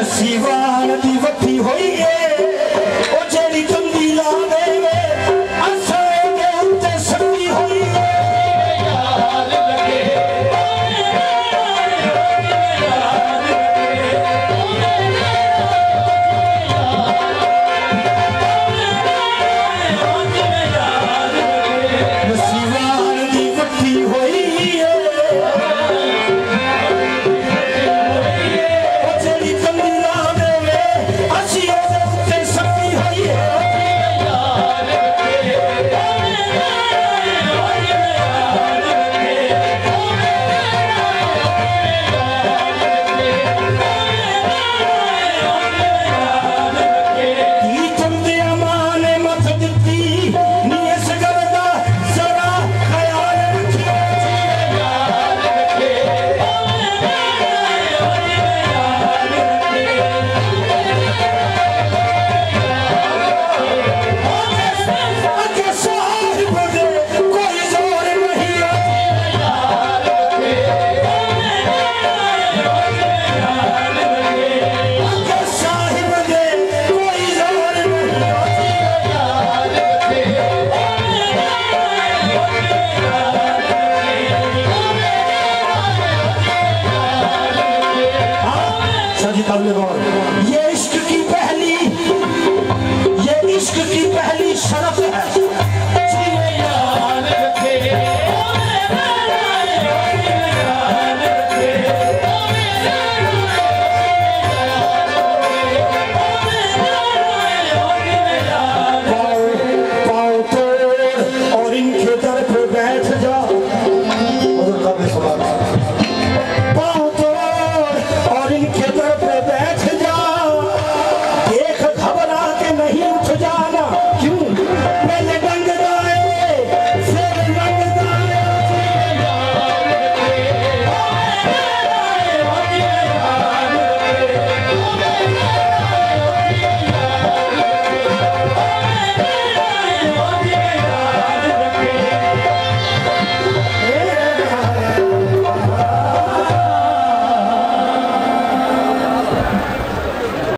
Sivan